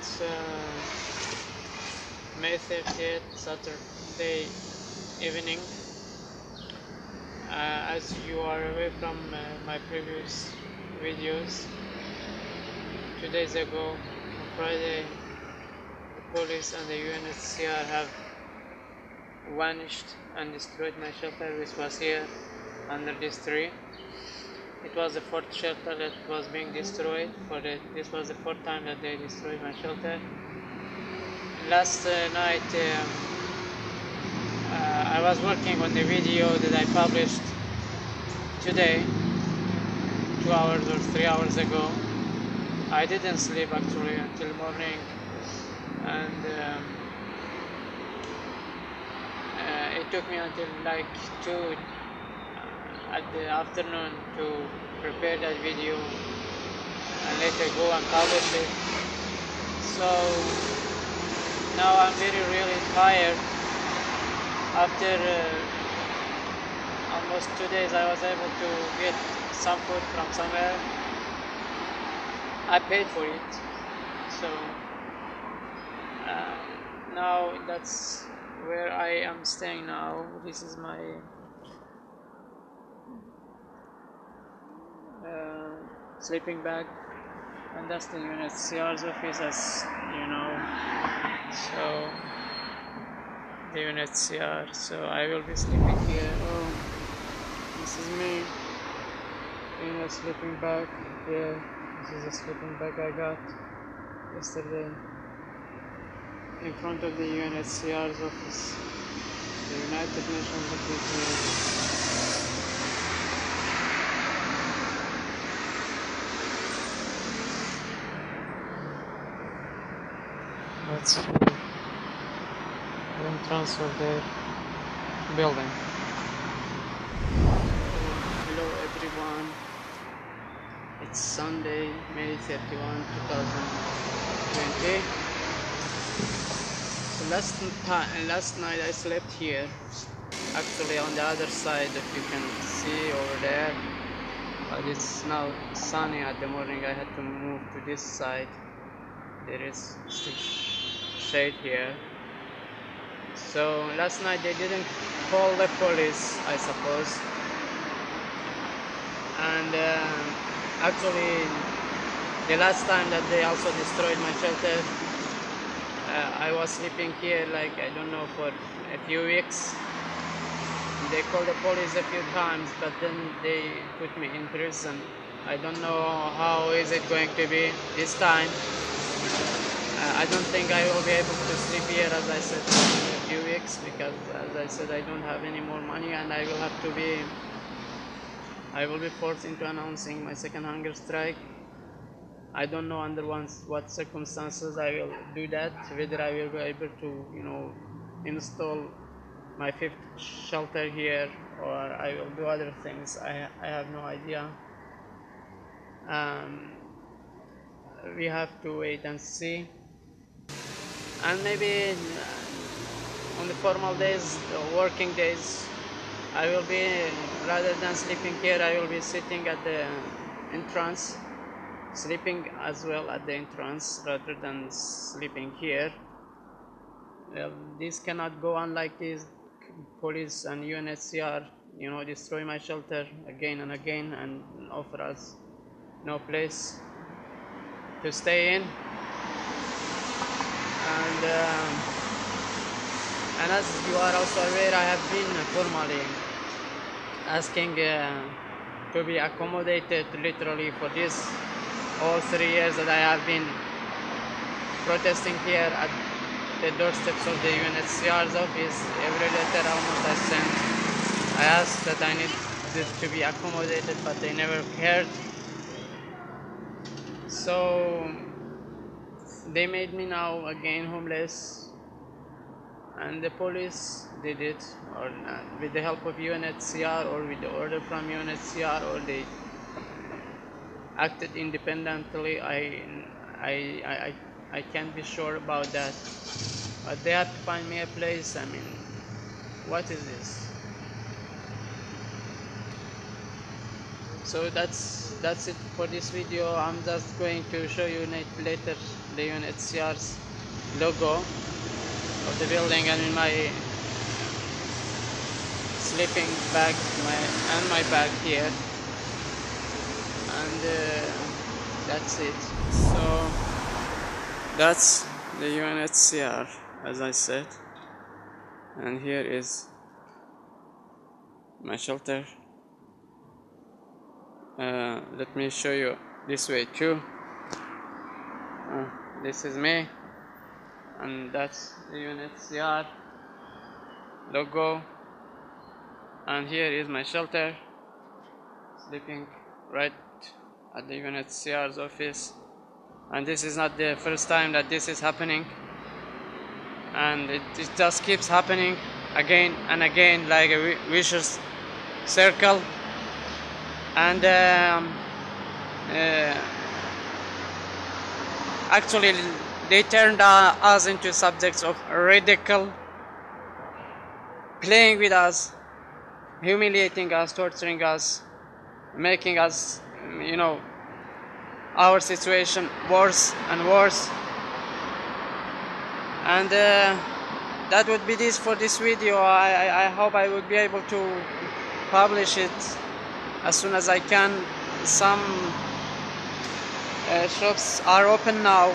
it's uh, May 30th, Saturday evening. Uh, as you are away from uh, my previous videos, two days ago, on Friday, the police and the UNHCR have vanished and destroyed my shelter, which was here under this tree. It was the fourth shelter that was being destroyed. For the, this was the fourth time that they destroyed my shelter. Last uh, night, um, uh, I was working on the video that I published today, two hours or three hours ago. I didn't sleep actually until morning, and um, uh, it took me until like two at the afternoon to prepare that video and later go and publish it. So now I'm very really tired. After uh, almost two days I was able to get some food from somewhere. I paid for it. So uh, now that's where I am staying now. This is my uh, sleeping bag and that's the UNHCR's office as you know so the UNHCR so I will be sleeping here. Oh this is me. In a sleeping bag. Here this is a sleeping bag I got yesterday. In front of the UNHCR's office. The United Nations office see the entrance of the building. Hello everyone. It's Sunday, May 31, 2020. So last time, last night I slept here. Actually on the other side, if you can see over there. But it's now sunny at the morning. I had to move to this side. There is shade here. So last night they didn't call the police, I suppose. And uh, actually, the last time that they also destroyed my shelter, uh, I was sleeping here like I don't know for a few weeks. They called the police a few times, but then they put me in prison. I don't know how is it going to be this time. Uh, I don't think I will be able to sleep here as I said in a few weeks because as I said I don't have any more money and I will have to be I will be forced into announcing my second hunger strike. I don't know under what circumstances I will do that, whether I will be able to, you know, install my fifth shelter here or I will do other things. I, I have no idea. Um, we have to wait and see and maybe uh, on the formal days working days I will be rather than sleeping here I will be sitting at the entrance sleeping as well at the entrance rather than sleeping here. Well, this cannot go on like this. Police and UNHCR you know destroy my shelter again and again and offer us no place to stay in and um, and as you are also aware I have been formally asking uh, to be accommodated literally for this. All three years that I have been protesting here at the doorsteps of the UNHCR's office every letter almost I sent I asked that I need this to be accommodated but they never cared. So they made me now again homeless. And the police did it or uh, with the help of UNHCR or with the order from UNHCR or they acted independently. I, I, I, I can't be sure about that. But they have to find me a place. I mean what is this so that's that's it for this video. I'm just going to show you later the UNHCR's logo of the building and my sleeping bag my and my bag here. And uh, that's it. So that's the UNHCR as I said. And here is my shelter uh, let me show you this way too. Uh, this is me and that's the UNHCR logo. And here is my shelter sleeping right at the UNHCR's office. And this is not the first time that this is happening. And it, it just keeps happening again and again like a vicious circle and um, uh, actually they turned uh, us into subjects of ridicule playing with us humiliating us torturing us making us you know our situation worse and worse. And uh, that would be this for this video. I, I, I hope I would be able to publish it as soon as I can some uh, shops are open now.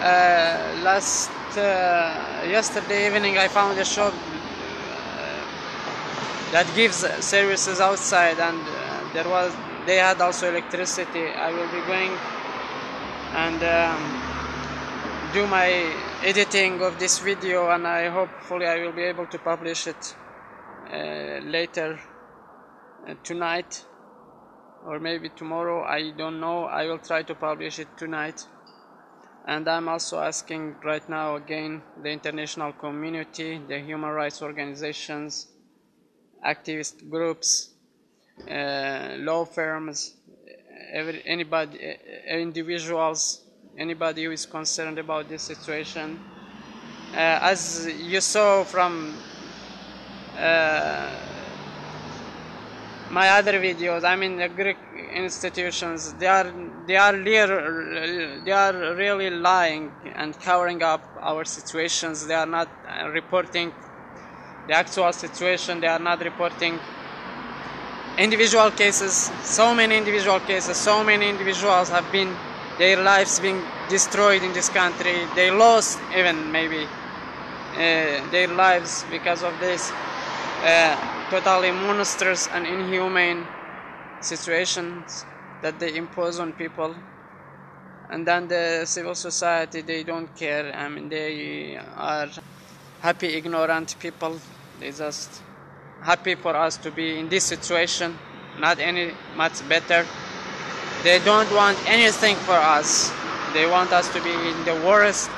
Uh, last uh, yesterday evening I found a shop uh, that gives services outside and uh, there was they had also electricity. I will be going and um, do my editing of this video and I hopefully I will be able to publish it uh, later tonight or maybe tomorrow I don't know. I will try to publish it tonight. And I'm also asking right now again the international community the human rights organizations activist groups uh, law firms every, anybody uh, individuals anybody who is concerned about this situation. Uh, as you saw from uh, my other videos i mean the greek institutions they are they are they are really lying and covering up our situations. They are not uh, reporting the actual situation. They are not reporting individual cases. So many individual cases so many individuals have been their lives being destroyed in this country. They lost even maybe uh, their lives because of this. Uh, totally monstrous and inhumane situations that they impose on people. And then the civil society they don't care. I mean they are happy ignorant people. They just happy for us to be in this situation not any much better. They don't want anything for us. They want us to be in the worst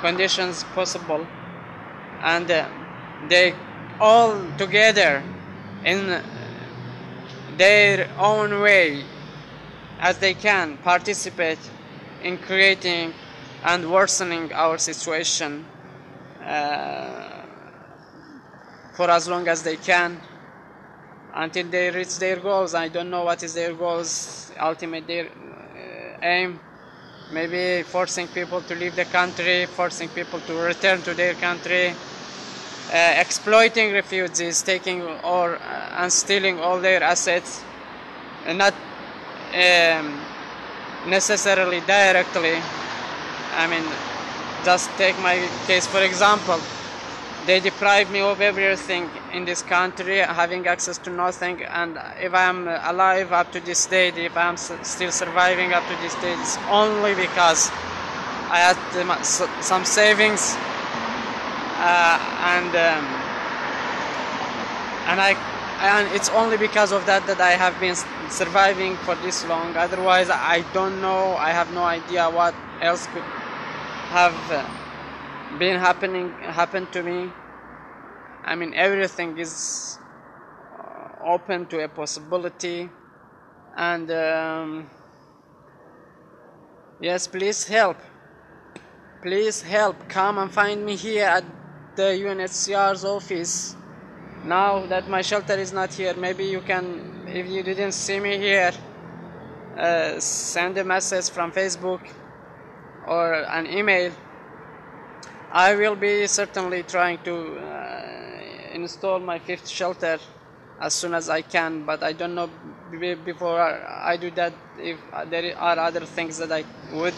conditions possible. And uh, they all together in their own way as they can participate in creating and worsening our situation uh, for as long as they can until they reach their goals. I don't know what is their goals, ultimate their uh, aim. Maybe forcing people to leave the country, forcing people to return to their country, exploiting refugees, taking or uh, and stealing all their assets, not um, necessarily directly. I mean, just take my case for example. They deprive me of everything in this country, having access to nothing, and if I'm alive up to this date, if I'm still surviving up to this date, it's only because I had some savings uh, and um, and I and it's only because of that that I have been surviving for this long. Otherwise, I don't know. I have no idea what else could have uh, been happening happened to me. I mean, everything is uh, open to a possibility, and um, yes, please help. Please help. Come and find me here at the UNHCR's office now that my shelter is not here. Maybe you can if you didn't see me here uh, send a message from Facebook or an email. I will be certainly trying to uh, install my fifth shelter as soon as I can but I don't know before I do that if there are other things that I would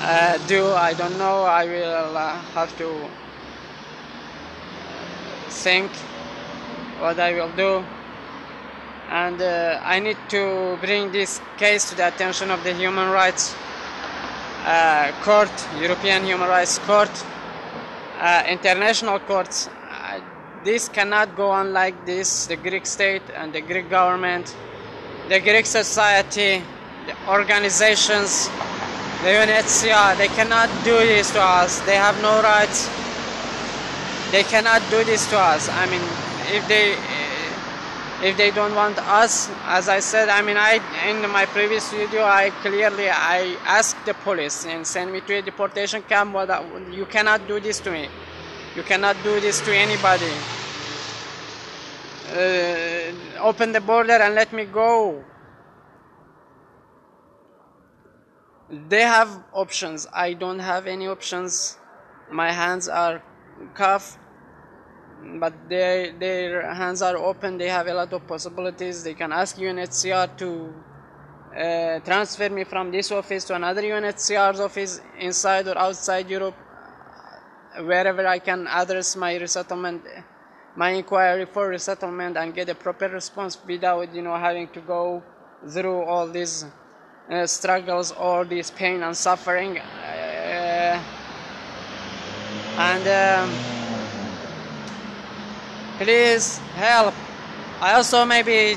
uh, do. I don't know. I will uh, have to think what I will do and uh, I need to bring this case to the attention of the Human Rights uh, Court, European Human Rights Court, uh, international courts. Uh, this cannot go on like this. The Greek state and the Greek government, the Greek society, the organizations, the UNHCR, they cannot do this to us. They have no rights they cannot do this to us. I mean if they if they don't want us as i said i mean i in my previous video i clearly i asked the police and send me to a deportation camp but you cannot do this to me. You cannot do this to anybody. Uh, open the border and let me go. They have options. I don't have any options. My hands are cuffed but they, their hands are open. They have a lot of possibilities. They can ask UNHCR to uh, transfer me from this office to another UNHCR's office inside or outside Europe wherever I can address my resettlement my inquiry for resettlement and get a proper response without you know having to go through all these uh, struggles all this pain and suffering. Uh, and um, please help. I also maybe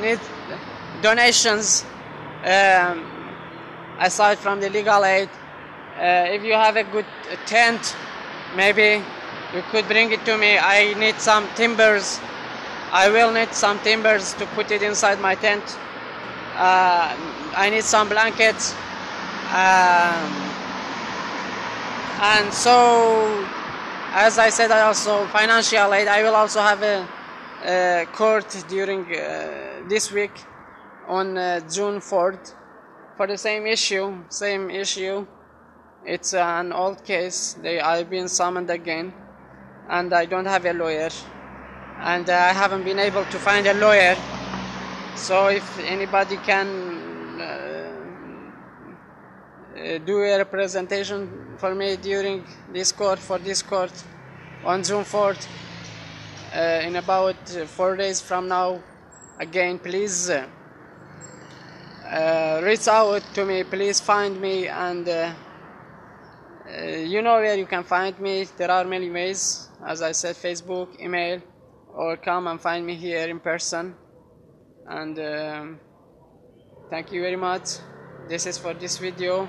need donations um, aside from the legal aid. Uh, if you have a good tent maybe you could bring it to me. I need some timbers. I will need some timbers to put it inside my tent. Uh, I need some blankets. Um, and so as I said, I also financial aid. I will also have a, a court during uh, this week on uh, June 4th for the same issue. Same issue. It's an old case. They I've been summoned again, and I don't have a lawyer, and I haven't been able to find a lawyer. So if anybody can do a representation for me during this court for this court on June 4th uh, in about four days from now. Again please uh, uh, reach out to me. Please find me and uh, uh, you know where you can find me. There are many ways as I said Facebook email or come and find me here in person. And um, thank you very much. This is for this video